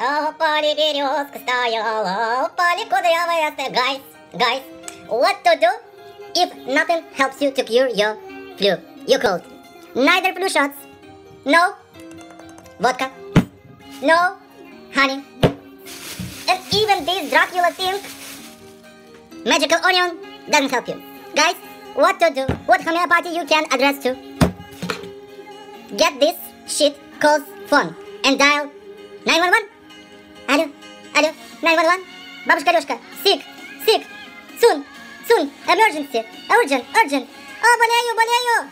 А упали березка стояла, упали кудрявые ста- Guys, guys, what to do if nothing helps you to cure your flu, your cold? Neither flu shots, no vodka, no honey, and even this Dracula thing, magical onion, doesn't help you. Guys, what to do? What homeopathy you can address to? Get this shit calls phone and dial 911. Алло, алло, 911. Бабушка Лёшка, sick, sick, soon, soon, emergency, urgent, urgent. О, болею, болею.